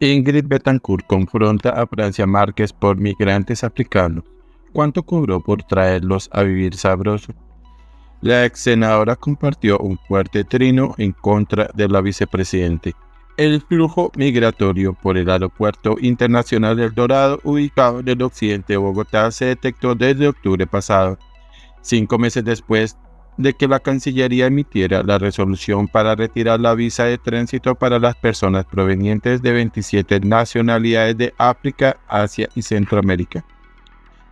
Ingrid Betancourt confronta a Francia Márquez por migrantes africanos. ¿Cuánto cobró por traerlos a vivir sabroso? La ex senadora compartió un fuerte trino en contra de la vicepresidente. El flujo migratorio por el Aeropuerto Internacional del Dorado, ubicado en el occidente de Bogotá, se detectó desde octubre pasado, cinco meses después de que la Cancillería emitiera la resolución para retirar la visa de tránsito para las personas provenientes de 27 nacionalidades de África, Asia y Centroamérica.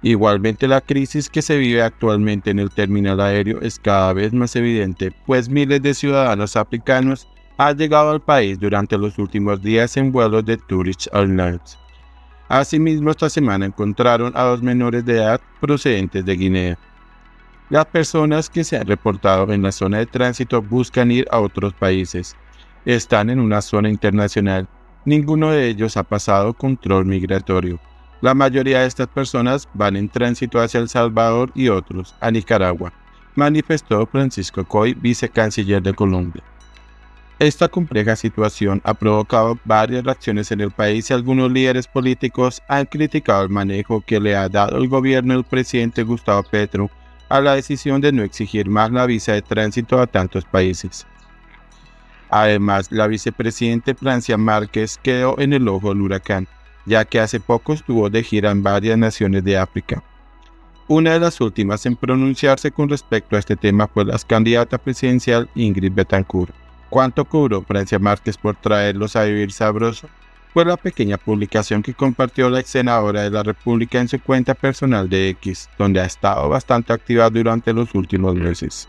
Igualmente la crisis que se vive actualmente en el terminal aéreo es cada vez más evidente, pues miles de ciudadanos africanos han llegado al país durante los últimos días en vuelos de Tourist Airlines. Asimismo, esta semana encontraron a dos menores de edad procedentes de Guinea. Las personas que se han reportado en la zona de tránsito buscan ir a otros países. Están en una zona internacional. Ninguno de ellos ha pasado control migratorio. La mayoría de estas personas van en tránsito hacia El Salvador y otros a Nicaragua, manifestó Francisco Coy, vicecanciller de Colombia. Esta compleja situación ha provocado varias reacciones en el país y algunos líderes políticos han criticado el manejo que le ha dado el gobierno del presidente Gustavo Petro a la decisión de no exigir más la visa de tránsito a tantos países. Además, la vicepresidente Francia Márquez quedó en el ojo del huracán, ya que hace poco estuvo de gira en varias naciones de África. Una de las últimas en pronunciarse con respecto a este tema fue la candidata presidencial Ingrid Betancourt. ¿Cuánto cobró Francia Márquez por traerlos a vivir sabroso? Fue la pequeña publicación que compartió la ex senadora de la República en su cuenta personal de X, donde ha estado bastante activa durante los últimos meses.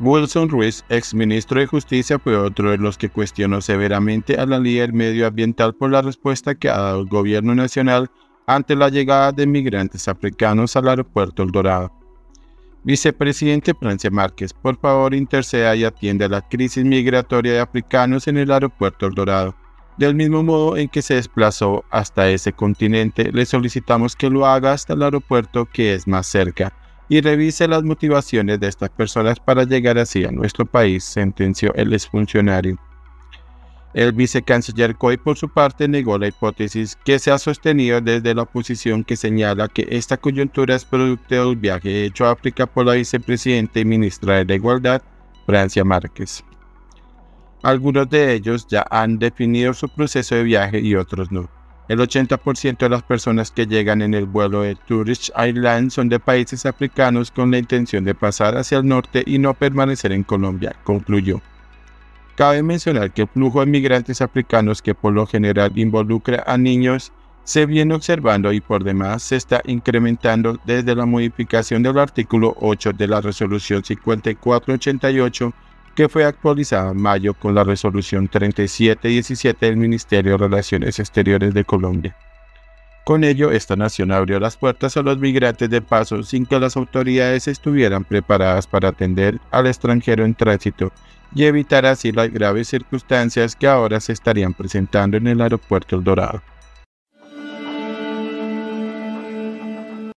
Wilson Ruiz, ex ministro de Justicia, fue otro de los que cuestionó severamente a la líder medioambiental por la respuesta que ha dado el gobierno nacional ante la llegada de migrantes africanos al aeropuerto El Dorado. Vicepresidente Francia Márquez, por favor interceda y atienda la crisis migratoria de africanos en el aeropuerto El Dorado. Del mismo modo en que se desplazó hasta ese continente, le solicitamos que lo haga hasta el aeropuerto que es más cerca y revise las motivaciones de estas personas para llegar así a nuestro país, sentenció el exfuncionario. El vicecanciller Coy, por su parte, negó la hipótesis que se ha sostenido desde la oposición que señala que esta coyuntura es producto del viaje hecho a África por la vicepresidenta y ministra de la Igualdad, Francia Márquez. Algunos de ellos ya han definido su proceso de viaje y otros no. El 80% de las personas que llegan en el vuelo de Tourist Airlines son de países africanos con la intención de pasar hacia el norte y no permanecer en Colombia, concluyó. Cabe mencionar que el flujo de migrantes africanos que por lo general involucra a niños se viene observando y por demás se está incrementando desde la modificación del artículo 8 de la resolución 5488 que fue actualizada en mayo con la resolución 3717 del Ministerio de Relaciones Exteriores de Colombia. Con ello, esta nación abrió las puertas a los migrantes de paso sin que las autoridades estuvieran preparadas para atender al extranjero en tránsito y evitar así las graves circunstancias que ahora se estarían presentando en el aeropuerto El Dorado.